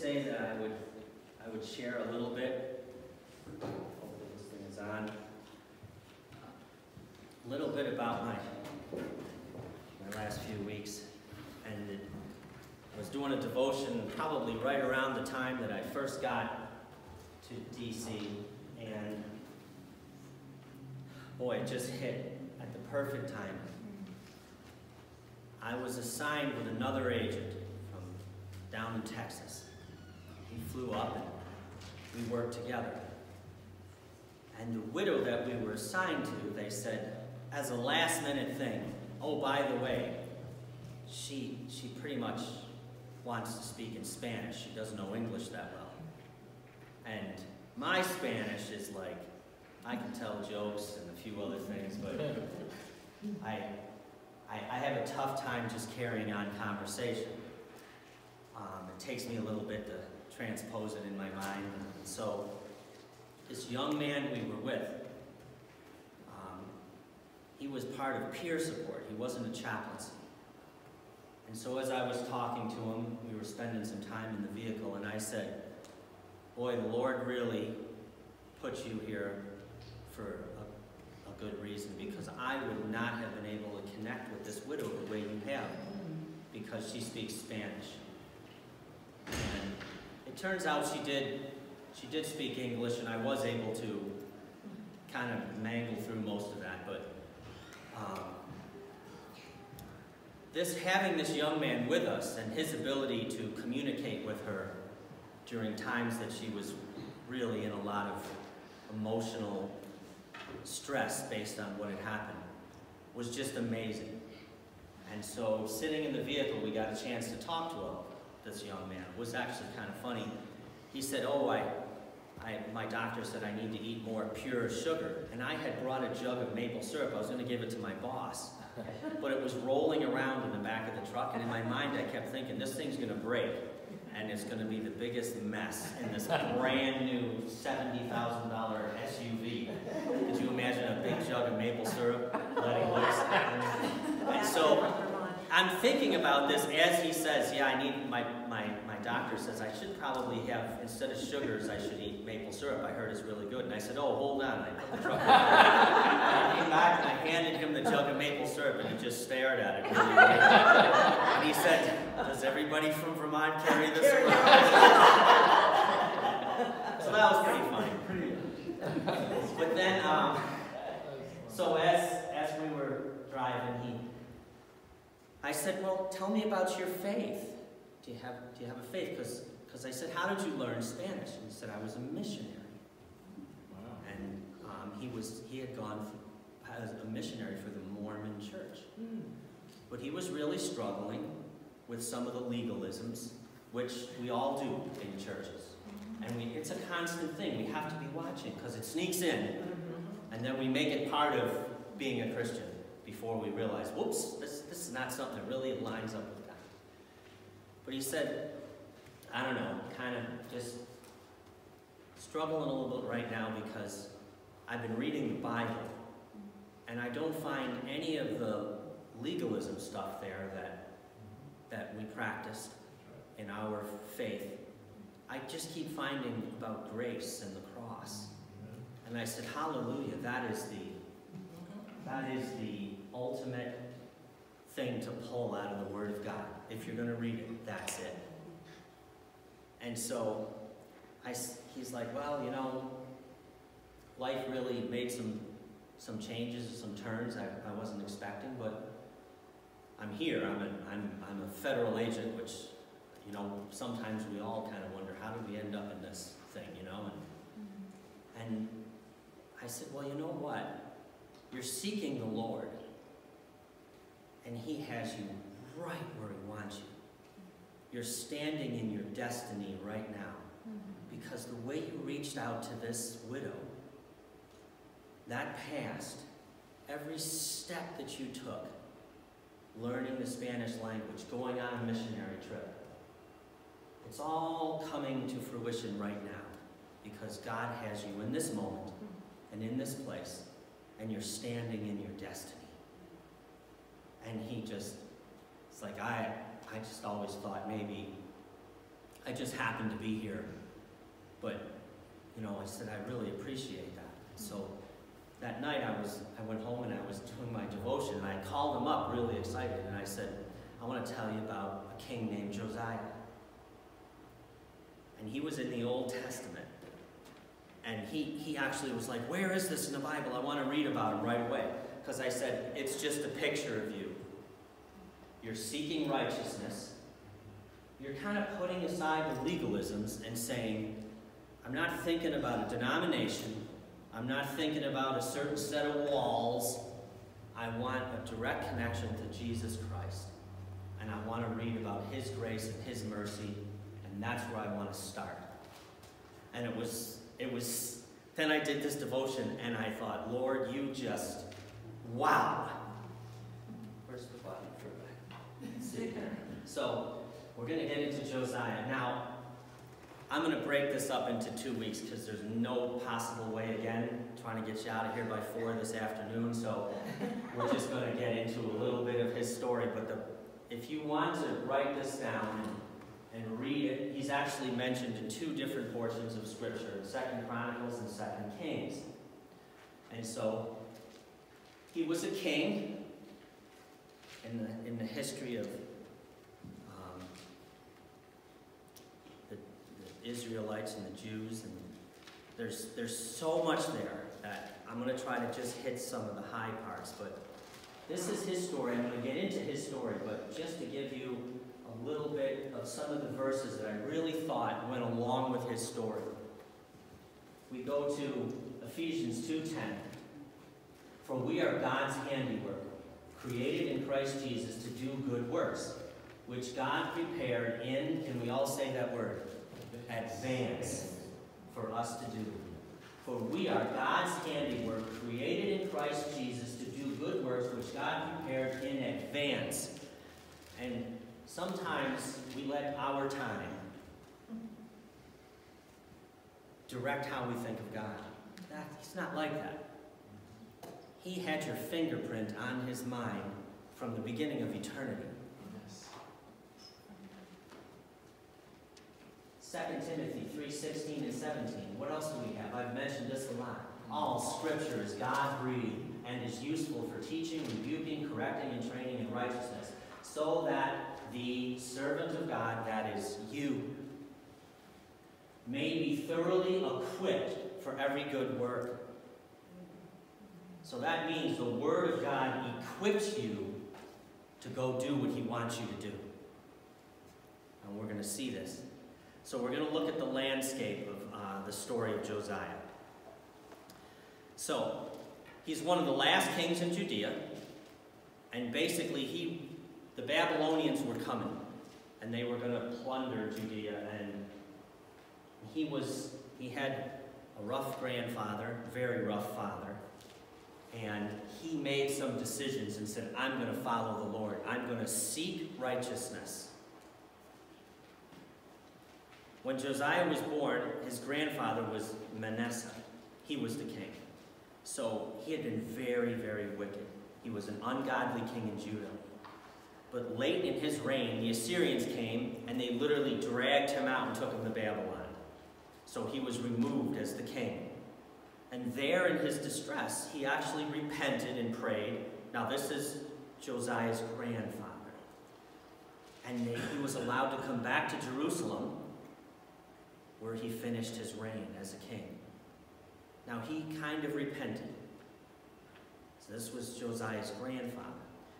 Say that I would, I would share a little bit. Hopefully this thing is on. A little bit about my, my last few weeks. And it, I was doing a devotion probably right around the time that I first got to DC. And boy, it just hit at the perfect time. I was assigned with another agent from down in Texas. Flew up and we worked together. And the widow that we were assigned to, they said, as a last minute thing, oh, by the way, she, she pretty much wants to speak in Spanish. She doesn't know English that well. And my Spanish is like, I can tell jokes and a few other things, but I, I, I have a tough time just carrying on conversation. Um, it takes me a little bit to transpose it in my mind. So this young man we were with, um, he was part of peer support. He wasn't a chaplaincy. And so as I was talking to him, we were spending some time in the vehicle, and I said, boy, the Lord really put you here for a, a good reason, because I would not have been able to connect with this widow the way you have, because she speaks Spanish. Turns out she did, she did speak English, and I was able to kind of mangle through most of that, but um, this having this young man with us and his ability to communicate with her during times that she was really in a lot of emotional stress based on what had happened was just amazing. And so sitting in the vehicle, we got a chance to talk to this young man. It was actually kind of funny. He said, oh, I, I, my doctor said I need to eat more pure sugar. And I had brought a jug of maple syrup. I was going to give it to my boss. But it was rolling around in the back of the truck. And in my mind, I kept thinking, this thing's going to break. And it's going to be the biggest mess in this brand new $70,000 SUV. Could you imagine a big jug of maple syrup letting loose? And so I'm thinking about this as he says, yeah, I need, my, my, my doctor says I should probably have, instead of sugars, I should eat maple syrup. I heard it's really good. And I said, oh, hold on. I put the truck I came back and I handed him the jug of maple syrup and he just stared at it. Really and he said, does everybody from Vermont carry this around? so that was pretty funny. But then, um, so as, as we were driving, he, I said, well, tell me about your faith. Do you have, do you have a faith? Because I said, how did you learn Spanish? And he said, I was a missionary. Wow. And um, he, was, he had gone for, as a missionary for the Mormon church. Mm. But he was really struggling with some of the legalisms, which we all do in churches. Mm-hmm. And we, it's a constant thing. We have to be watching because it sneaks in. Mm-hmm. And then we make it part of being a Christian before we realize, whoops, this, this is not something that really lines up with that. But he said, I don't know, kind of just struggling a little bit right now because I've been reading the Bible and I don't find any of the legalism stuff there that, that we practiced in our faith. I just keep finding about grace and the cross. And I said, hallelujah, that is the, that is the ultimate thing to pull out of the Word of God. If you're going to read it, that's it. And so I, he's like, well, you know, life really made some, some changes, some turns I, I wasn't expecting, but I'm here. I'm, a, I'm, I'm a federal agent, which, you know, sometimes we all kind of wonder, how did we end up in this thing, you know? And, mm-hmm. and I said, well, you know what? You're seeking the Lord and He has you right where He wants you. You're standing in your destiny right now mm-hmm. because the way you reached out to this widow, that past, every step that you took, learning the Spanish language, going on a missionary trip, it's all coming to fruition right now because God has you in this moment mm-hmm. and in this place, and you're standing in your destiny. And he just, it's like I, I just always thought maybe, I just happened to be here. But, you know, I said, I really appreciate that. So that night I was, I went home and I was doing my devotion and I called him up really excited and I said, I want to tell you about a king named Josiah. And he was in the Old Testament. And he, he actually was like, where is this in the Bible? I want to read about him right away. Because I said, it's just a picture of you. You're seeking righteousness. You're kind of putting aside the legalisms and saying, I'm not thinking about a denomination. I'm not thinking about a certain set of walls. I want a direct connection to Jesus Christ. And I want to read about His grace and His mercy. And that's where I want to start. And it was, it was, then I did this devotion and I thought, Lord, you just, wow. So, we're going to get into Josiah. Now, I'm going to break this up into two weeks because there's no possible way, again, trying to get you out of here by four this afternoon. So we're just going to get into a little bit of his story. But the, if you want to write this down and, and read it, he's actually mentioned in two different portions of Scripture, Second Chronicles and Second Kings. And so he was a king in the, in the history of Israelites and the Jews, and there's, there's so much there that I'm going to try to just hit some of the high parts, but this is his story. I'm going to get into his story, but just to give you a little bit of some of the verses that I really thought went along with his story. We go to Ephesians 2.10. For we are God's handiwork, created in Christ Jesus to do good works, which God prepared in, can we all say that word? Advance for us to do. For we are God's handiwork, created in Christ Jesus to do good works which God prepared in advance. And sometimes we let our time direct how we think of God. That, he's not like that. He had your fingerprint on his mind from the beginning of eternity. 2 Timothy 3.16 and 17. What else do we have? I've mentioned this a lot. All scripture is God-breathed and is useful for teaching, rebuking, correcting, and training in righteousness, so that the servant of God, that is you, may be thoroughly equipped for every good work. So that means the Word of God equips you to go do what He wants you to do. And we're going to see this. So we're going to look at the landscape of uh, the story of Josiah. So, he's one of the last kings in Judea, and basically he, the Babylonians were coming, and they were going to plunder Judea, and he was, he had a rough grandfather, very rough father, and he made some decisions and said, I'm going to follow the Lord. I'm going to seek righteousness. When Josiah was born, his grandfather was Manasseh. He was the king. So he had been very, very wicked. He was an ungodly king in Judah. But late in his reign, the Assyrians came and they literally dragged him out and took him to Babylon. So he was removed as the king. And there in his distress, he actually repented and prayed. Now this is Josiah's grandfather. And he was allowed to come back to Jerusalem where he finished his reign as a king. Now he kind of repented. So this was Josiah's grandfather.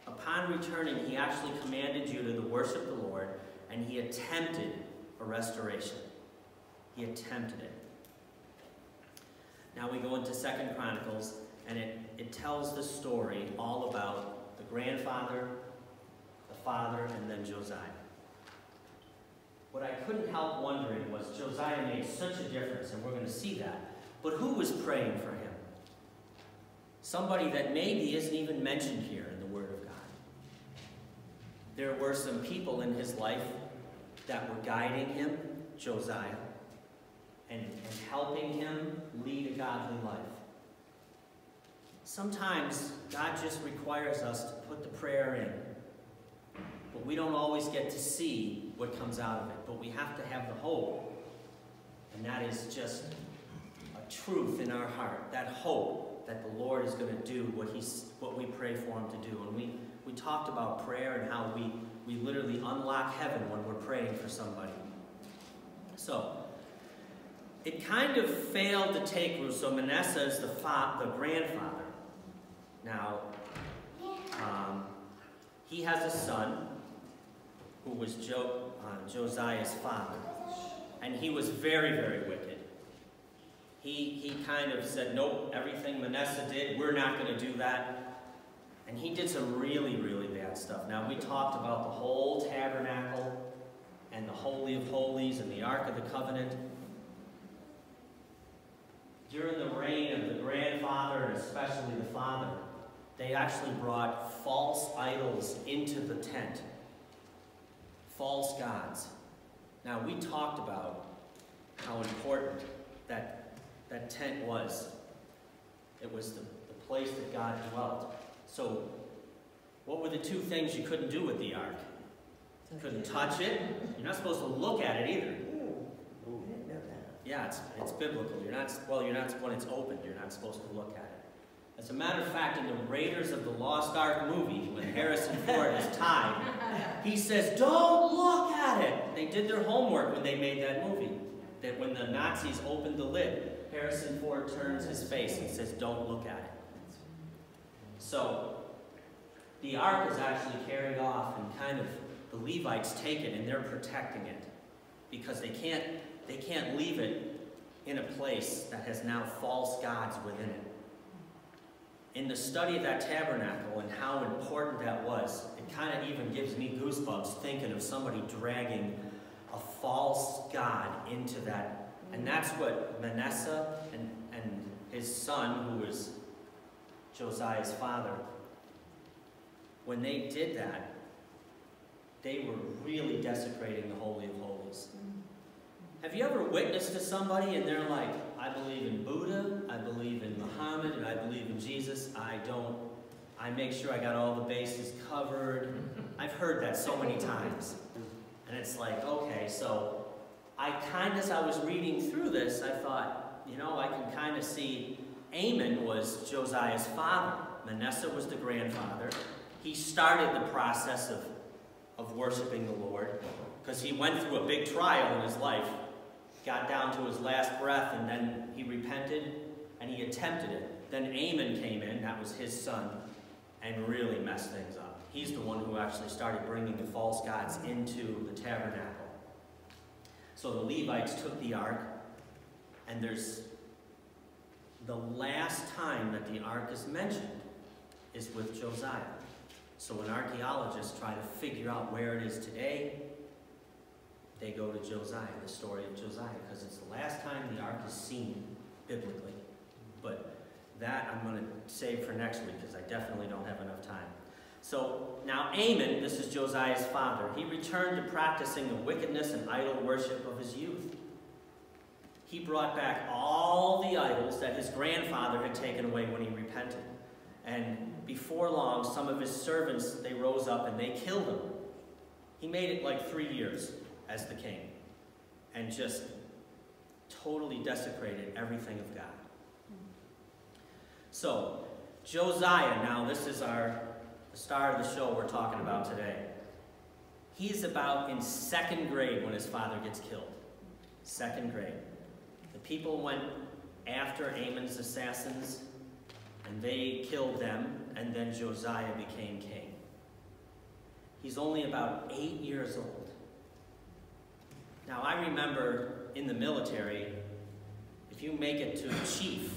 Upon returning, he actually commanded Judah to worship the Lord, and he attempted a restoration. He attempted it. Now we go into Second Chronicles, and it, it tells the story all about the grandfather, the father, and then Josiah. What I couldn't help wondering was Josiah made such a difference, and we're going to see that. But who was praying for him? Somebody that maybe isn't even mentioned here in the Word of God. There were some people in his life that were guiding him, Josiah, and, and helping him lead a godly life. Sometimes God just requires us to put the prayer in but we don't always get to see what comes out of it. But we have to have the hope, and that is just a truth in our heart, that hope that the Lord is going to do what, he's, what we pray for him to do. And we, we talked about prayer and how we, we literally unlock heaven when we're praying for somebody. So, it kind of failed to take root. So Manasseh is the, the grandfather. Now, um, he has a son who was jo uh, Josiah's father. And he was very, very wicked. He, he kind of said, nope, everything Manasseh did, we're not going to do that. And he did some really, really bad stuff. Now, we talked about the whole tabernacle and the Holy of Holies and the Ark of the Covenant during the reign of the grandfather and especially the father, they actually brought false idols into the tent. False gods. Now, we talked about how important that, that tent was. It was the, the place that God dwelt. So, what were the two things you couldn't do with the ark? You couldn't touch it. You're not supposed to look at it either. Yeah, it's, it's biblical. You're not, well, you're not, when it's open, you're not supposed to look at it. As a matter of fact, in the Raiders of the Lost Ark movie, when Harrison Ford is tied, he says, don't look at it. They did their homework when they made that movie. That when the Nazis opened the lid, Harrison Ford turns his face and says, don't look at it. So, the ark is actually carried off and kind of, the Levites take it and they're protecting it. Because they can't they can't leave it in a place that has now false gods within it. In the study of that tabernacle and how important that was, kind of even gives me goosebumps thinking of somebody dragging a false god into that. And mm. that's what Manasseh and, and his son, who was Josiah's father, when they did that, they were really desecrating the Holy of Holies. Mm. Have you ever witnessed to somebody and they're like, I believe in Buddha, I believe in Muhammad, and I believe in Jesus. I don't, I make sure I got all the bases covered. I've heard that so many times. And it's like, okay, so I kind of, as I was reading through this, I thought, you know, I can kind of see Amon was Josiah's father. Manasseh was the grandfather. He started the process of, of worshiping the Lord because he went through a big trial in his life got down to his last breath, and then he repented and he attempted it. Then Amon came in, that was his son, and really messed things up. He's the one who actually started bringing the false gods into the tabernacle. So the Levites took the ark, and there's the last time that the ark is mentioned is with Josiah. So when archaeologists try to figure out where it is today, they go to Josiah, the story of Josiah, because it's the last time the ark is seen biblically. But that I'm going to save for next week because I definitely don't have enough time. So now Amon, this is Josiah's father, he returned to practicing the wickedness and idol worship of his youth. He brought back all the idols that his grandfather had taken away when he repented. And before long, some of his servants, they rose up and they killed him. He made it like three years as the king and just totally desecrated everything of God. So, Josiah, now this is our the star of the show we're talking about today. He's about in second grade when his father gets killed. Second grade. The people went after Amon's assassins and they killed them, and then Josiah became king. He's only about eight years old. Now, I remember in the military, if you make it to chief,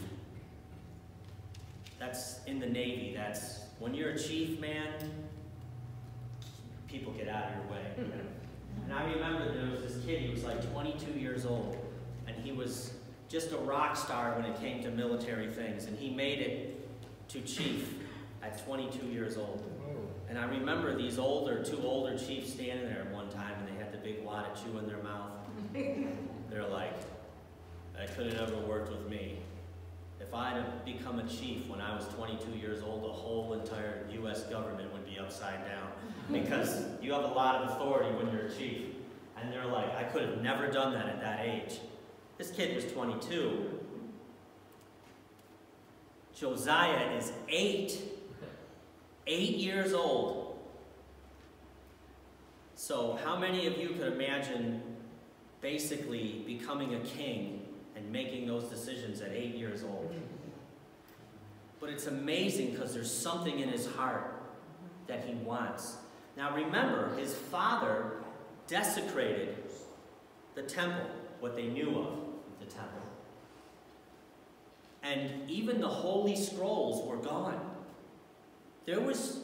that's in the Navy, that's when you're a chief, man, people get out of your way. Hmm. And I remember there was this kid, he was like 22 years old, and he was just a rock star when it came to military things, and he made it to chief at 22 years old. And I remember these older, two older chiefs standing there at one time, and they had the big wad of chew in their mouth. They're like, that could have never worked with me. If I'd have become a chief when I was 22 years old, the whole entire U.S. U.S. government would be upside down because you have a lot of authority when you're a chief. And they're like, I could have never done that at that age. This kid was 22. Josiah is eight. Eight years old. So, how many of you could imagine basically becoming a king making those decisions at eight years old? But it's amazing because there's something in his heart that he wants. Now remember, his father desecrated the temple, what they knew of the temple. And even the holy scrolls were gone. There was,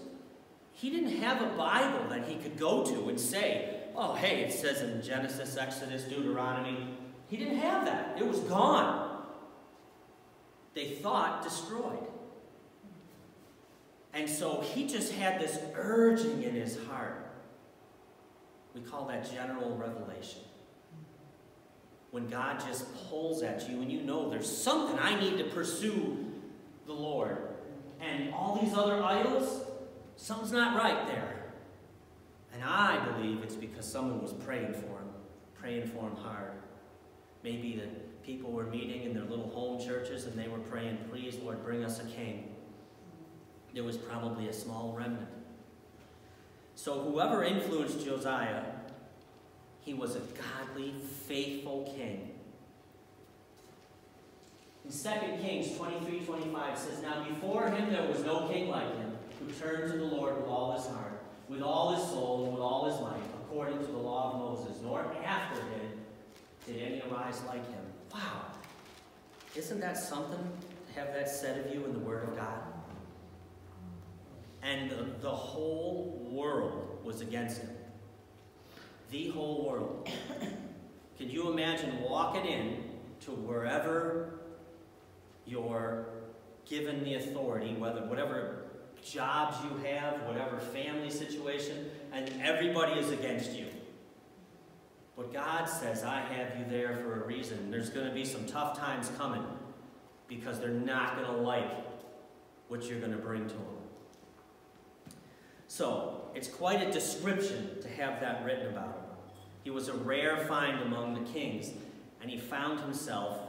he didn't have a Bible that he could go to and say, oh, hey, it says in Genesis, Exodus, Deuteronomy. He didn't have that. It was gone. They thought destroyed. And so he just had this urging in his heart. We call that general revelation. When God just pulls at you and you know there's something I need to pursue the Lord. And all these other idols, something's not right there. And I believe it's because someone was praying for him, praying for him hard. Maybe the people were meeting in their little home churches and they were praying, please, Lord, bring us a king there was probably a small remnant. So whoever influenced Josiah, he was a godly, faithful king. In 2 Kings 23, 25 says, Now before him there was no king like him, who turned to the Lord with all his heart, with all his soul, and with all his might, according to the law of Moses, nor after him did any arise like him. Wow. Isn't that something to have that said of you in the Word of God? and the, the whole world was against him. The whole world. Can you imagine walking in to wherever you're given the authority, whether whatever jobs you have, whatever family situation, and everybody is against you. But God says, I have you there for a reason. There's going to be some tough times coming because they're not going to like what you're going to bring to them. So, it's quite a description to have that written about him. He was a rare find among the kings, and he found himself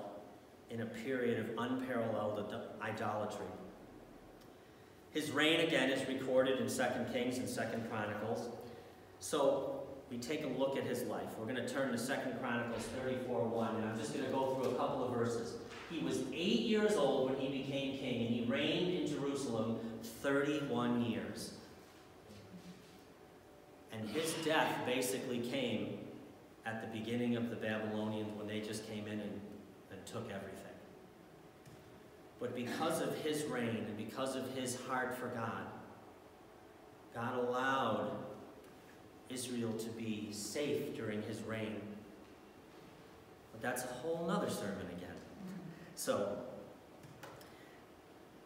in a period of unparalleled idolatry. His reign, again, is recorded in 2 Kings and 2 Chronicles. So, we take a look at his life. We're going to turn to 2 Chronicles 34 1, and I'm just going to go through a couple of verses. He was eight years old when he became king, and he reigned in Jerusalem 31 years. And his death basically came at the beginning of the Babylonians when they just came in and, and took everything. But because of his reign and because of his heart for God, God allowed Israel to be safe during his reign. But that's a whole nother sermon again. So,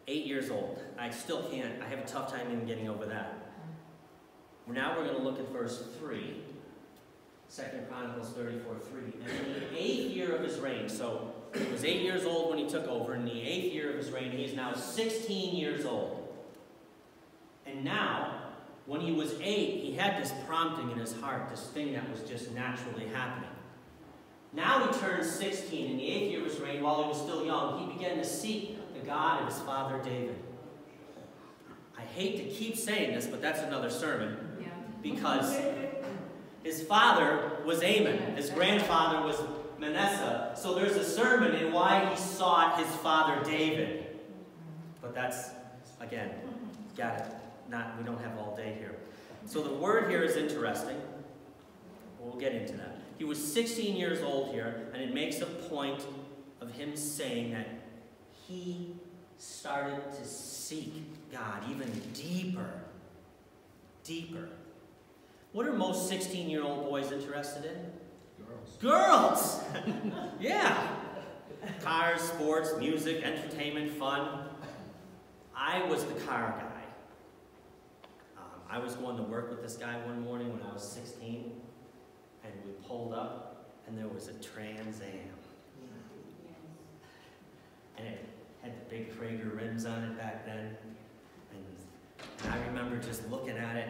eight years old. I still can't, I have a tough time even getting over that. Now we're going to look at verse 3, 2 Chronicles 34, 3. And in the eighth year of his reign, so he was eight years old when he took over. In the eighth year of his reign, he is now 16 years old. And now, when he was eight, he had this prompting in his heart, this thing that was just naturally happening. Now he turns 16. In the eighth year of his reign, while he was still young, he began to seek the God of his father David. I hate to keep saying this, but that's another sermon because his father was Amon, his grandfather was Manasseh. So there's a sermon in why he sought his father David. But that's, again, got it. Not, we don't have all day here. So the word here is interesting. We'll get into that. He was 16 years old here, and it makes a point of him saying that he started to seek God even deeper. Deeper. What are most 16-year-old boys interested in? Girls. Girls! yeah. Cars, sports, music, entertainment, fun. I was the car guy. I was going to work with this guy one morning when I was 16, and we pulled up, and there was a Trans Am. And it had the big Cragar rims on it back then. And, and I remember just looking at it.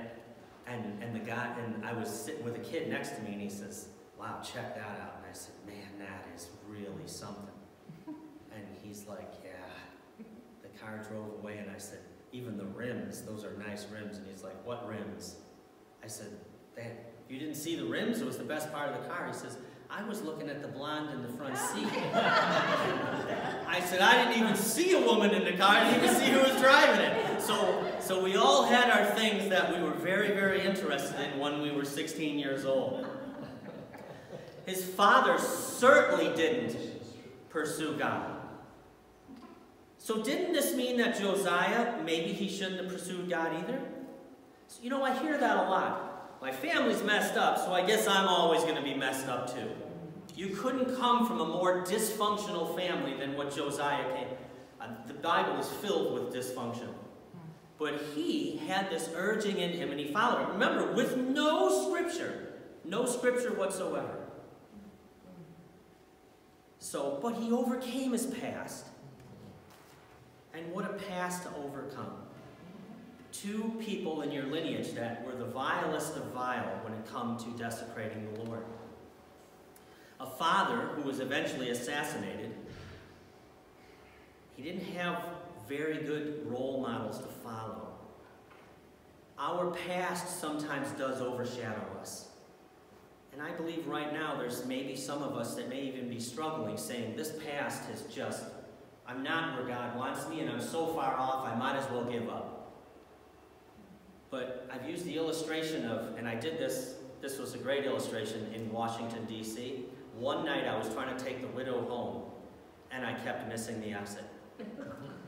And, and the guy, and I was sitting with a kid next to me and he says, wow, check that out. And I said, man, that is really something. And he's like, yeah. The car drove away and I said, even the rims, those are nice rims. And he's like, what rims? I said, Dad, you didn't see the rims? It was the best part of the car. He says, I was looking at the blonde in the front seat. I said, I didn't even see a woman in the car. I didn't even see who was driving it. So, so we all had our things that we were very, very interested in when we were 16 years old. His father certainly didn't pursue God. So didn't this mean that Josiah, maybe he shouldn't have pursued God either? So, you know, I hear that a lot. My family's messed up, so I guess I'm always going to be messed up too. You couldn't come from a more dysfunctional family than what Josiah came. Uh, the Bible is filled with dysfunction. But he had this urging in him and he followed it. Remember, with no scripture. No scripture whatsoever. So, but he overcame his past. And what a past to overcome. Two people in your lineage that were the vilest of vile when it come to desecrating the Lord. A father who was eventually assassinated. He didn't have very good role models to follow. Our past sometimes does overshadow us. And I believe right now there's maybe some of us that may even be struggling saying, this past has just I'm not where God wants me, and I'm so far off, I might as well give up. But I've used the illustration of, and I did this, this was a great illustration in Washington, D.C. One night I was trying to take the widow home, and I kept missing the exit.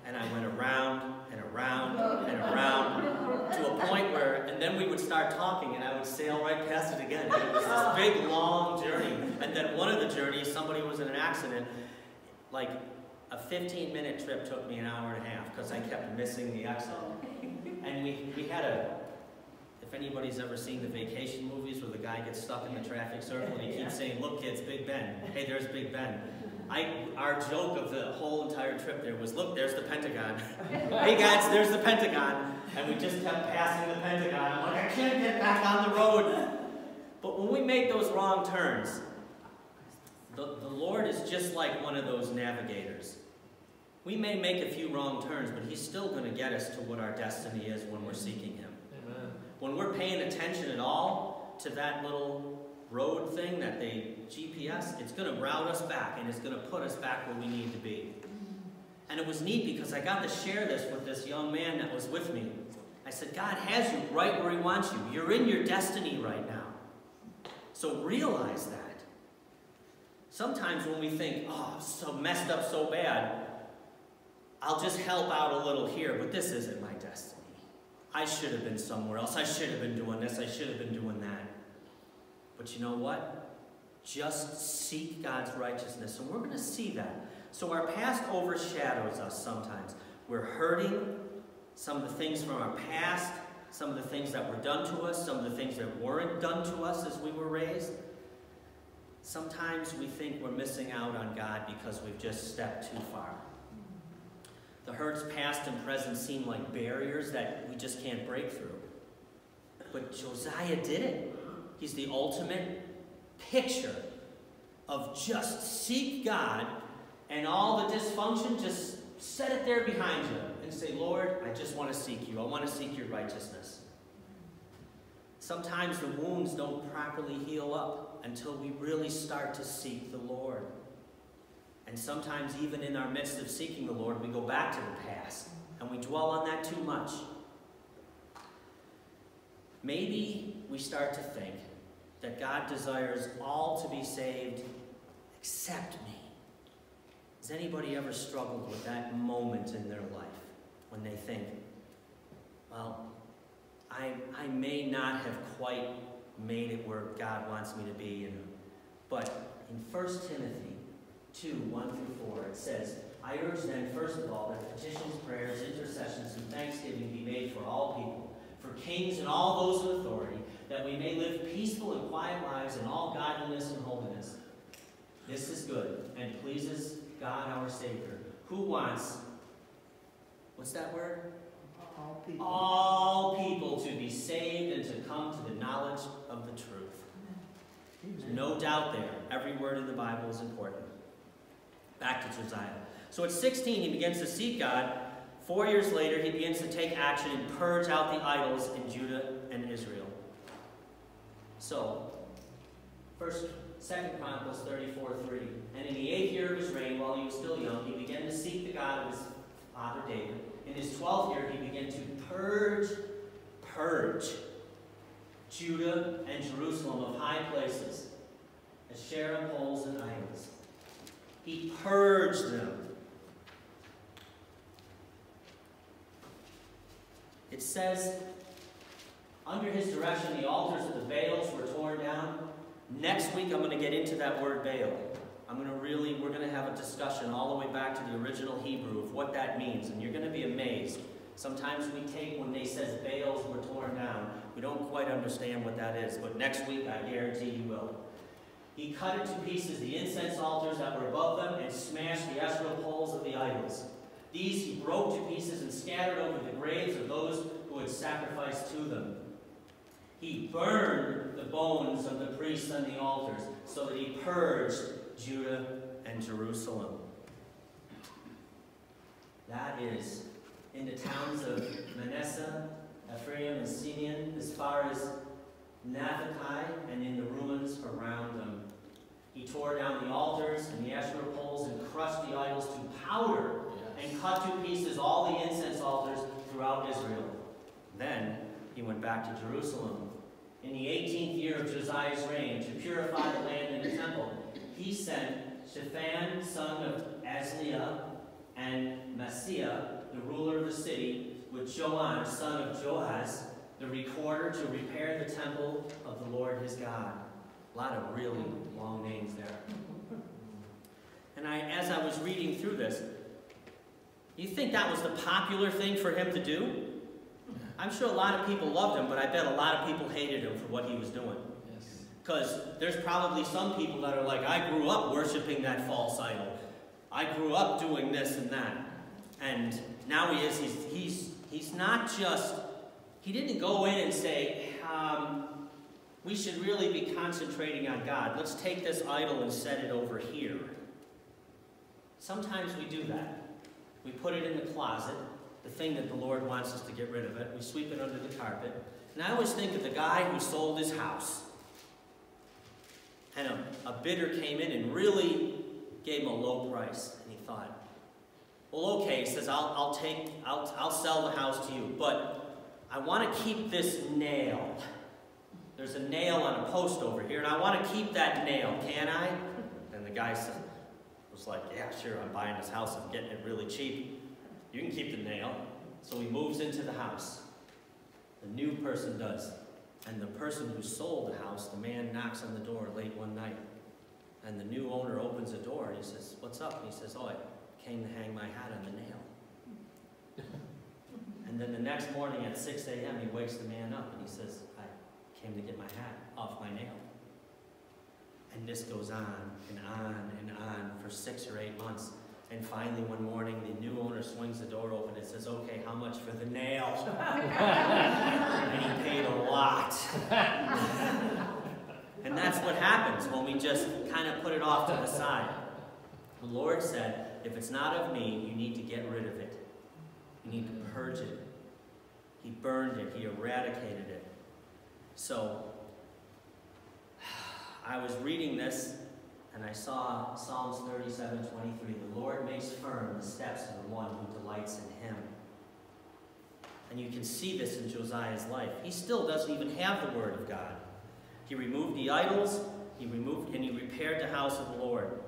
And I went around and around and around to a point where, and then we would start talking, and I would sail right past it again. And it was this big, long journey. And then one of the journeys, somebody was in an accident, like a 15 minute trip took me an hour and a half because I kept missing the exit. And we, we had a, if anybody's ever seen the vacation movies where the guy gets stuck in the traffic circle and he keeps saying, look kids, Big Ben. Hey, there's Big Ben. I, our joke of the whole entire trip there was, look, there's the Pentagon. hey guys, there's the Pentagon. And we just kept passing the Pentagon. I'm like, I can't get back on the road. But when we make those wrong turns, the, the Lord is just like one of those navigators. We may make a few wrong turns, but He's still going to get us to what our destiny is when we're seeking Him. Amen. When we're paying attention at all to that little road thing that they GPS, it's going to route us back and it's going to put us back where we need to be. And it was neat because I got to share this with this young man that was with me. I said, God has you right where He wants you. You're in your destiny right now. So realize that. Sometimes when we think, oh, I'm so messed up so bad, I'll just help out a little here, but this isn't my destiny. I should have been somewhere else. I should have been doing this. I should have been doing that. But you know what? Just seek God's righteousness, and we're going to see that. So our past overshadows us sometimes. We're hurting. Some of the things from our past, some of the things that were done to us, some of the things that weren't done to us as we were raised. Sometimes we think we're missing out on God because we've just stepped too far. The hurts past and present seem like barriers that we just can't break through. But Josiah did it. He's the ultimate picture of just seek God and all the dysfunction, just set it there behind you and say, Lord, I just want to seek you. I want to seek your righteousness. Sometimes the wounds don't properly heal up until we really start to seek the Lord. And sometimes, even in our midst of seeking the Lord, we go back to the past and we dwell on that too much. Maybe we start to think that God desires all to be saved except me. Has anybody ever struggled with that moment in their life when they think, well, I, I may not have quite made it where God wants me to be, and, but in 1 Timothy 2, 1 through 4, it says, I urge then, first of all, that petitions, prayers, intercessions, and thanksgiving be made for all people, for kings and all those in authority, that we may live peaceful and quiet lives in all godliness and holiness. This is good and pleases God our Savior, who wants, what's that word? All people. All people to be saved and to come to the knowledge of the truth. No doubt there. Every word in the Bible is important. Back to Josiah. So at 16, he begins to seek God. Four years later, he begins to take action and purge out the idols in Judah and Israel. So, first, Second Chronicles 34 3. And in the eighth year of his reign, while he was still young, he began to seek the God of his father David. In his 12th year, he began to purge, purge Judah and Jerusalem of high places, Asherah poles and idols. He purged them. It says, under his direction, the altars of the Baals were torn down. Next week, I'm going to get into that word Baal. I'm going to really, we're going to have a discussion all the way back to the original Hebrew of what that means, and you're going to be amazed. Sometimes we take, when they says Baals were torn down, we don't quite understand what that is, but next week, I guarantee you will. He cut into pieces the incense altars that were above them and smashed the Asherah poles of the idols. These he broke to pieces and scattered over the graves of those who had sacrificed to them. He burned the bones of the priests on the altars so that he purged Judah and Jerusalem. That is in the towns of Manasseh, Ephraim, and Simeon, as far as Naphtali, and in the ruins around them. He tore down the altars and the Asherah poles and crushed the idols to powder yes. and cut to pieces all the incense altars throughout Israel. Then he went back to Jerusalem. In the 18th year of Josiah's reign, to purify the land and the temple, he sent Shaphan, son of Azaliah, and Maaseiah, the ruler of the city, with Joah, son of Joahaz, the recorder, to repair the temple of the Lord his God. A lot of really long names there. And I, as I was reading through this, you think that was the popular thing for him to do? I'm sure a lot of people loved him, but I bet a lot of people hated him for what he was doing. Because there's probably some people that are like, I grew up worshiping that false idol. I grew up doing this and that. And now he is, he's, he's, he's not just, he didn't go in and say, um, we should really be concentrating on God. Let's take this idol and set it over here. Sometimes we do that. We put it in the closet, the thing that the Lord wants us to get rid of it. We sweep it under the carpet. And I always think of the guy who sold his house and a, a bidder came in and really gave him a low price. And he thought, well, okay, he says, I'll, I'll take, I'll, I'll sell the house to you, but I want to keep this nail. There's a nail on a post over here, and I want to keep that nail, can I? And the guy said, was like, yeah, sure, I'm buying this house, I'm getting it really cheap. You can keep the nail. So he moves into the house. The new person does. And the person who sold the house, the man knocks on the door late one night. And the new owner opens the door and he says, what's up? And he says, oh, I came to hang my hat on the nail. and then the next morning at 6 a.m., he wakes the man up and he says, came to get my hat off my nail. And this goes on and on and on for six or eight months. And finally, one morning, the new owner swings the door open and says, okay, how much for the nail? and he paid a lot. and that's what happens when we just kind of put it off to the side. The Lord said, if it's not of me, you need to get rid of it. You need to purge it. He burned it. He eradicated it. So, I was reading this and I saw Psalms 37, 23. The Lord makes firm the steps of the one who delights in him. And you can see this in Josiah's life. He still doesn't even have the word of God. He removed the idols, he removed and he repaired the house of the Lord.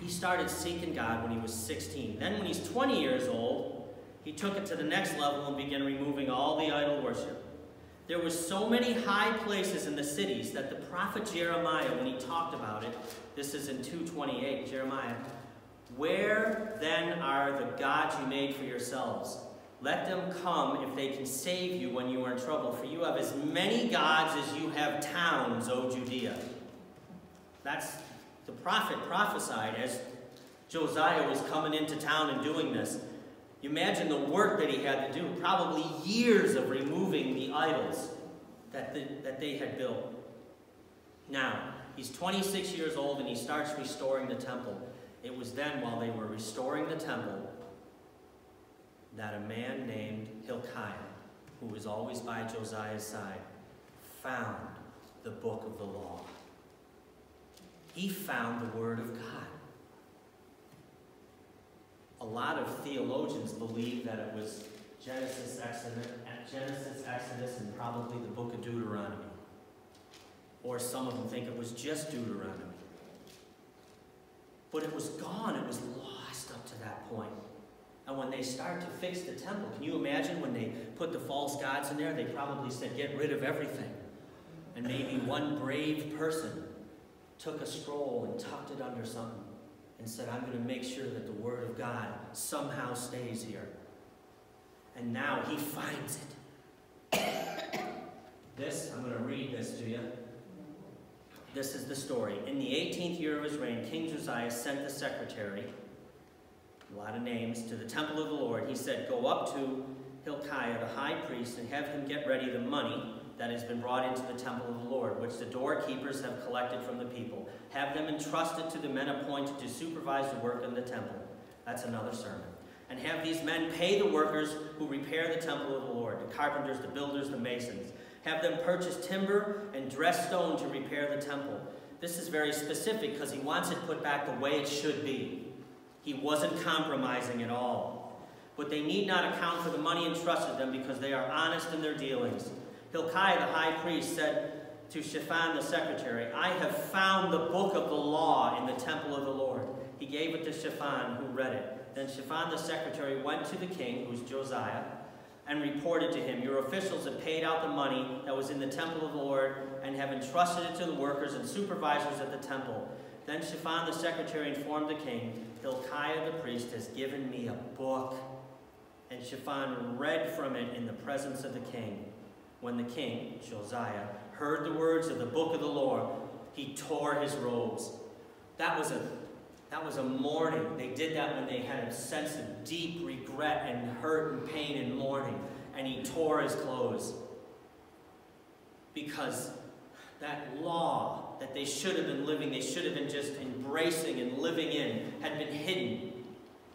He started seeking God when he was 16. Then when he's 20 years old, he took it to the next level and began removing all the idol worship. There were so many high places in the cities that the prophet Jeremiah, when he talked about it, this is in 228, Jeremiah, Where then are the gods you made for yourselves? Let them come if they can save you when you are in trouble, for you have as many gods as you have towns, O Judea. That's the prophet prophesied as Josiah was coming into town and doing this. Imagine the work that he had to do, probably years of removing the idols that, the, that they had built. Now, he's 26 years old and he starts restoring the temple. It was then, while they were restoring the temple, that a man named Hilkiah, who was always by Josiah's side, found the book of the law. He found the Word of God. A lot of theologians believe that it was Genesis, Exodus, Genesis, Exodus, and probably the book of Deuteronomy. Or some of them think it was just Deuteronomy. But it was gone, it was lost up to that point. And when they start to fix the temple, can you imagine when they put the false gods in there? They probably said, get rid of everything. And maybe one brave person took a scroll and tucked it under something and said, I'm going to make sure that the Word of God somehow stays here. And now he finds it. this, I'm going to read this to you. This is the story. In the 18th year of his reign, King Josiah sent the secretary a lot of names, to the temple of the Lord, he said, Go up to Hilkiah, the high priest, and have him get ready the money that has been brought into the temple of the Lord, which the doorkeepers have collected from the people. Have them entrusted to the men appointed to supervise the work in the temple. That's another sermon. And have these men pay the workers who repair the temple of the Lord, the carpenters, the builders, the masons. Have them purchase timber and dress stone to repair the temple. This is very specific because he wants it put back the way it should be. He wasn't compromising at all. But they need not account for the money entrusted them because they are honest in their dealings. Hilkiah the high priest said to Shaphan the secretary, I have found the book of the law in the temple of the Lord. He gave it to Shaphan, who read it. Then Shaphan the secretary went to the king, who's Josiah, and reported to him, Your officials have paid out the money that was in the temple of the Lord and have entrusted it to the workers and supervisors at the temple. Then Shaphan the secretary informed the king, Hilkiah the priest has given me a book. And Shaphan read from it in the presence of the king. When the king, Josiah, heard the words of the book of the Lord, he tore his robes. That was a that was a mourning. They did that when they had a sense of deep regret and hurt and pain and mourning. And he tore his clothes. Because that law that they should have been living, they should have been just embracing and living in, had been hidden.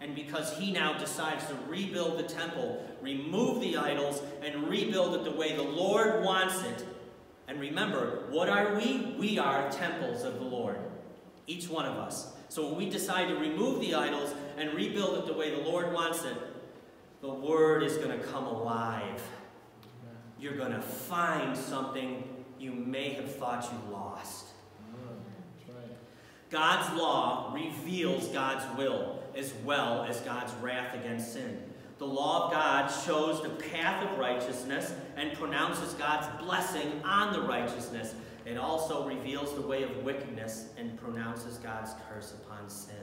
And because he now decides to rebuild the temple, remove the idols, and rebuild it the way the Lord wants it. And remember, what are we? We are temples of the Lord. Each one of us. So when we decide to remove the idols and rebuild it the way the Lord wants it, the Word is going to come alive. You're going to find something you may have thought you lost. God's law reveals God's will as well as God's wrath against sin. The law of God shows the path of righteousness and pronounces God's blessing on the righteousness. It also reveals the way of wickedness and pronounces God's curse upon sin.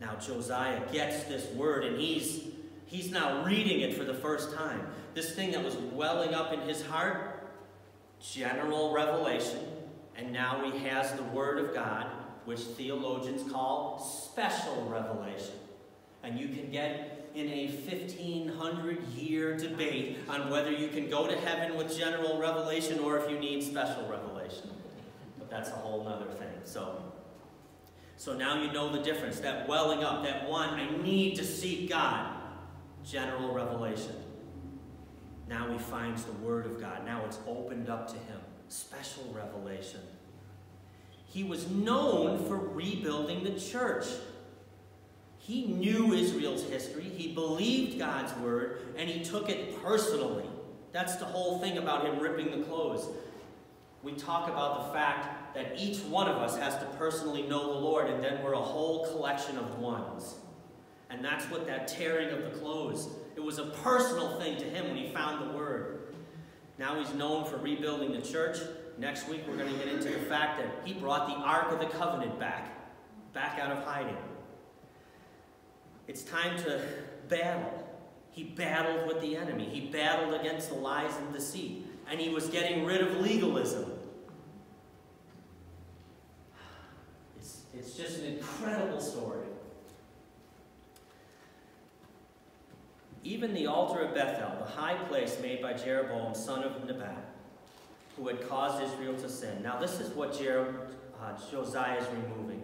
Now Josiah gets this word and he's, he's now reading it for the first time. This thing that was welling up in his heart, general revelation, and now he has the Word of God, which theologians call special revelation. And you can get in a 1500 year debate on whether you can go to heaven with general revelation or if you need special revelation. But that's a whole other thing. So, so now you know the difference. That welling up, that one, I need to seek God. General revelation. Now he finds the Word of God. Now it's opened up to him special revelation. He was known for rebuilding the church. He knew Israel's history, he believed God's word, and he took it personally. That's the whole thing about him ripping the clothes. We talk about the fact that each one of us has to personally know the Lord, and then we're a whole collection of ones. And that's what that tearing of the clothes, it was a personal thing to him when he found the word. Now he's known for rebuilding the church. Next week we're going to get into the fact that he brought the Ark of the Covenant back, back out of hiding. It's time to battle. He battled with the enemy. He battled against the lies and deceit. And he was getting rid of legalism. It's, it's just an incredible story. Even the altar of Bethel, the high place made by Jeroboam, son of Nebat, who had caused Israel to sin. Now, this is what Jer uh, Josiah is removing.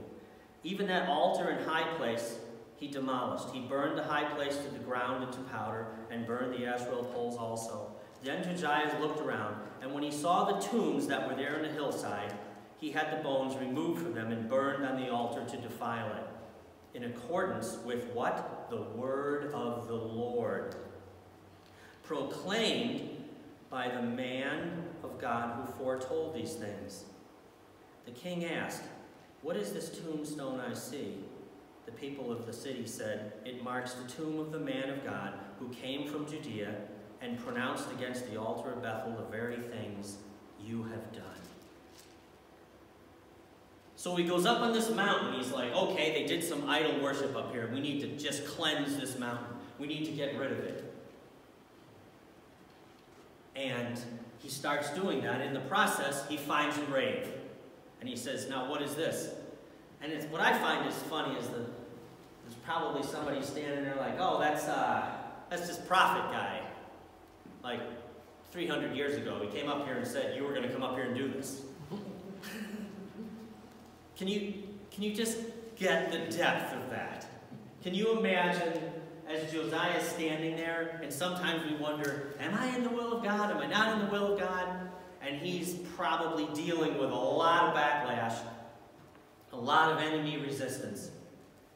Even that altar and high place he demolished. He burned the high place to the ground into powder and burned the Asherah poles also. Then Josiah looked around, and when he saw the tombs that were there on the hillside, he had the bones removed from them and burned on the altar to defile it, in accordance with what? The word of the Lord, proclaimed by the man of God who foretold these things. The king asked, What is this tombstone I see? The people of the city said, It marks the tomb of the man of God who came from Judea and pronounced against the altar of Bethel the very things you have done. So he goes up on this mountain. He's like, okay, they did some idol worship up here. We need to just cleanse this mountain. We need to get rid of it. And he starts doing that. In the process, he finds a grave. And he says, now what is this? And it's, what I find is funny is that there's probably somebody standing there like, oh, that's, uh, that's this prophet guy. Like 300 years ago, he came up here and said, you were going to come up here and do this. Can you, can you just get the depth of that? Can you imagine as Josiah is standing there, and sometimes we wonder, am I in the will of God? Am I not in the will of God? And he's probably dealing with a lot of backlash, a lot of enemy resistance.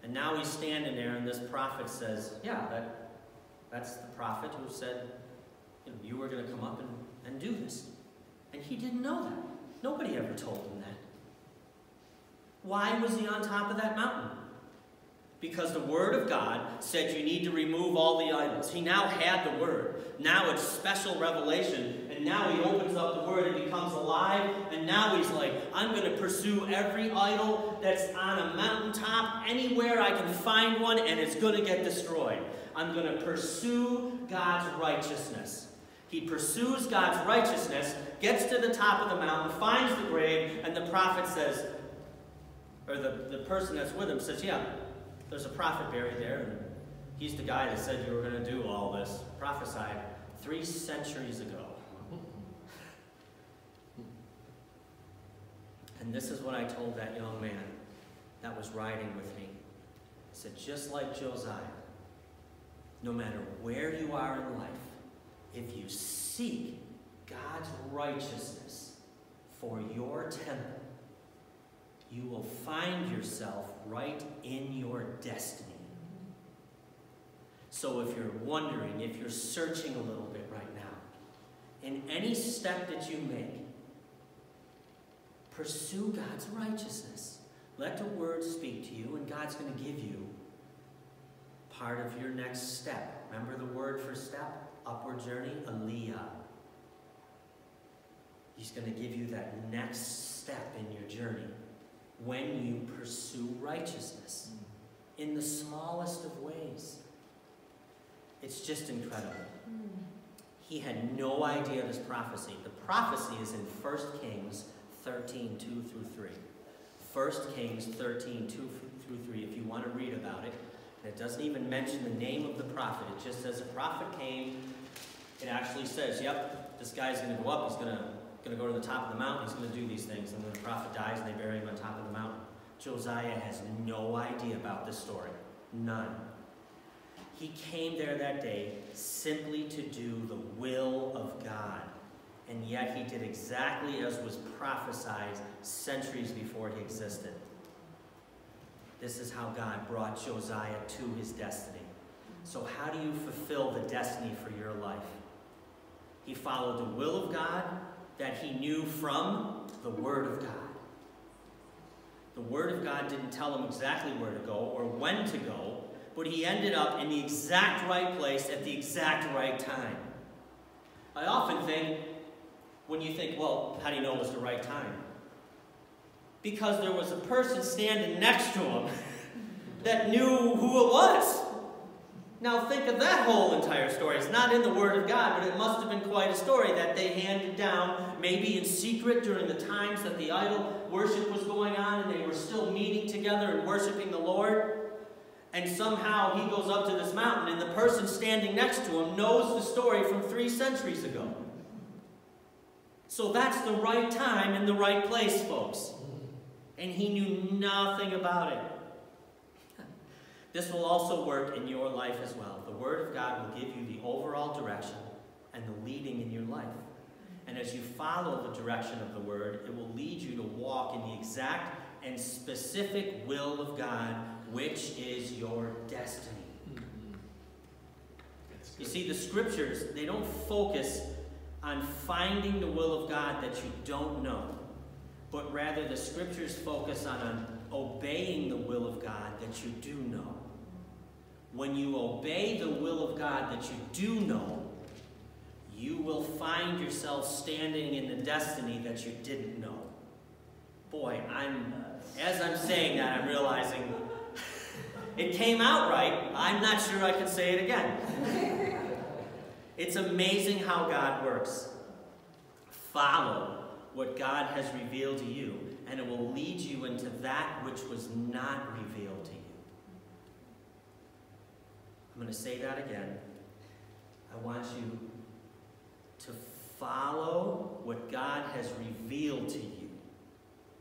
And now he's standing there, and this prophet says, yeah, that, that's the prophet who said, you, know, you were going to come up and, and do this. And he didn't know that. Nobody ever told him that. Why was he on top of that mountain? Because the Word of God said you need to remove all the idols. He now had the Word. Now it's special revelation. And now he opens up the Word and becomes alive. And now he's like, I'm going to pursue every idol that's on a mountaintop, anywhere I can find one, and it's going to get destroyed. I'm going to pursue God's righteousness. He pursues God's righteousness, gets to the top of the mountain, finds the grave, and the prophet says, or the, the person that's with him says, yeah, there's a prophet buried there, and he's the guy that said you were going to do all this, prophesied three centuries ago. And this is what I told that young man that was riding with me. I said, just like Josiah, no matter where you are in life, if you seek God's righteousness for your temple, you will find yourself right in your destiny. So if you're wondering, if you're searching a little bit right now, in any step that you make, pursue God's righteousness. Let the word speak to you, and God's going to give you part of your next step. Remember the word for step? Upward journey? Aliyah. He's going to give you that next step in your journey when you pursue righteousness mm. in the smallest of ways. It's just incredible. Mm. He had no idea this prophecy. The prophecy is in 1 Kings 13, 2 through 3. 1 Kings 13, 2 through 3, if you want to read about it. It doesn't even mention the name of the prophet. It just says a prophet came. It actually says, yep, this guy's going to go up. He's going to going to go to the top of the mountain. He's going to do these things. And then the prophet dies and they bury him on top of the mountain. Josiah has no idea about this story. None. He came there that day simply to do the will of God. And yet he did exactly as was prophesied centuries before he existed. This is how God brought Josiah to his destiny. So how do you fulfill the destiny for your life? He followed the will of God that he knew from the Word of God. The Word of God didn't tell him exactly where to go or when to go, but he ended up in the exact right place at the exact right time. I often think, when you think, well, how do you know it was the right time? Because there was a person standing next to him that knew who it was. Now think of that whole entire story. It's not in the Word of God, but it must have been quite a story that they handed down, maybe in secret during the times that the idol worship was going on and they were still meeting together and worshiping the Lord. And somehow he goes up to this mountain, and the person standing next to him knows the story from three centuries ago. So that's the right time and the right place, folks. And he knew nothing about it. This will also work in your life as well. The Word of God will give you the overall direction and the leading in your life. And as you follow the direction of the Word, it will lead you to walk in the exact and specific will of God, which is your destiny. Mm-hmm. You see, the Scriptures, they don't focus on finding the will of God that you don't know, but rather the Scriptures focus on, on obeying the will of God that you do know. When you obey the will of God that you do know, you will find yourself standing in the destiny that you didn't know. Boy, I'm uh, as I'm saying that, I'm realizing it came out right. I'm not sure I can say it again. it's amazing how God works. Follow what God has revealed to you, and it will lead you into that which was not revealed to you. I'm going to say that again. I want you to follow what God has revealed to you,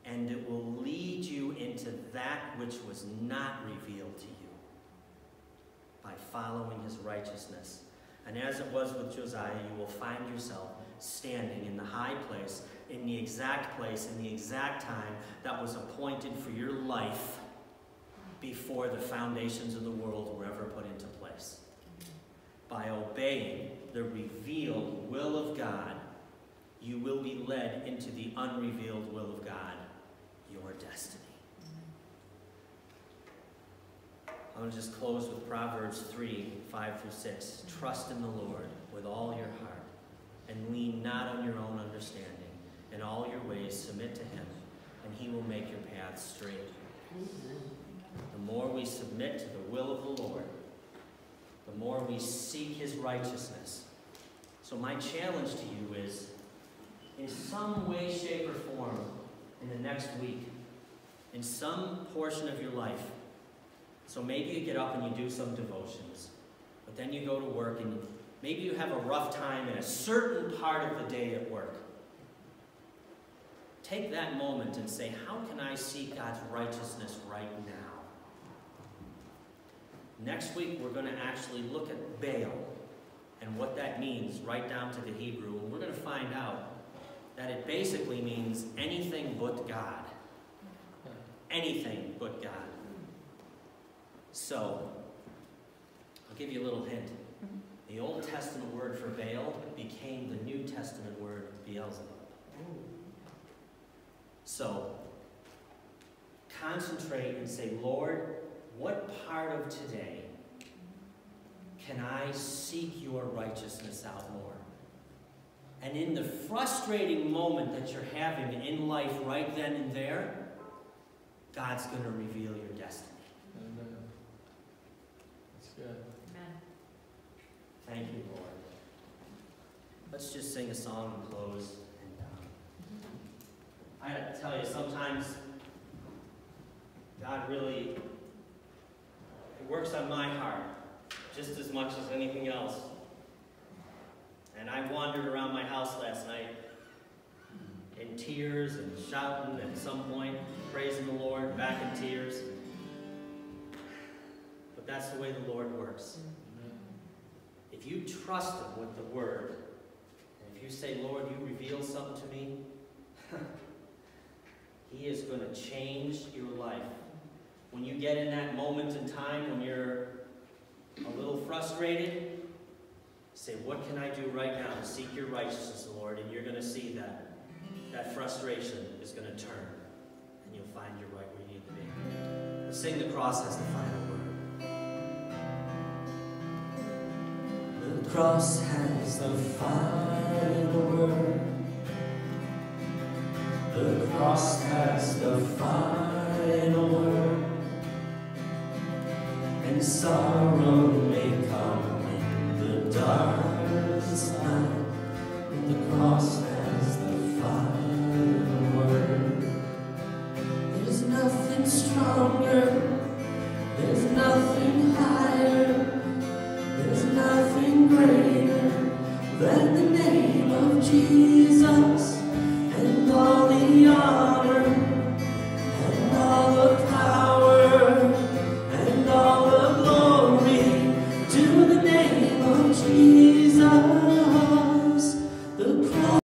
and it will lead you into that which was not revealed to you by following his righteousness. And as it was with Josiah, you will find yourself standing in the high place, in the exact place, in the exact time that was appointed for your life before the foundations of the world were ever put into place. By obeying the revealed will of God, you will be led into the unrevealed will of God, your destiny. I'm going to just close with Proverbs 3 5 through 6. Trust in the Lord with all your heart, and lean not on your own understanding. In all your ways, submit to Him, and He will make your paths straight. The more we submit to the will of the Lord, the more we seek his righteousness. So my challenge to you is, in some way, shape, or form, in the next week, in some portion of your life, so maybe you get up and you do some devotions, but then you go to work and maybe you have a rough time in a certain part of the day at work. Take that moment and say, how can I seek God's righteousness right now? Next week, we're going to actually look at Baal and what that means right down to the Hebrew. And we're going to find out that it basically means anything but God. Anything but God. So, I'll give you a little hint. The Old Testament word for Baal became the New Testament word Beelzebub. So, concentrate and say, Lord, what part of today can I seek your righteousness out more? And in the frustrating moment that you're having in life right then and there, God's going to reveal your destiny. Amen. That's good. Amen. Thank you, Lord. Let's just sing a song and close. And, um, I gotta tell you, sometimes God really it works on my heart just as much as anything else. And I wandered around my house last night in tears and shouting at some point, praising the Lord, back in tears. But that's the way the Lord works. If you trust Him with the Word, and if you say, Lord, you reveal something to me, He is going to change your life. When you get in that moment in time when you're a little frustrated, say, what can I do right now to seek your righteousness, Lord? And you're going to see that that frustration is going to turn, and you'll find you're right where you need to be. Sing the cross as the final word. The cross has the final word. The cross has the final word. Sorrow may come in the darkest night. in The cross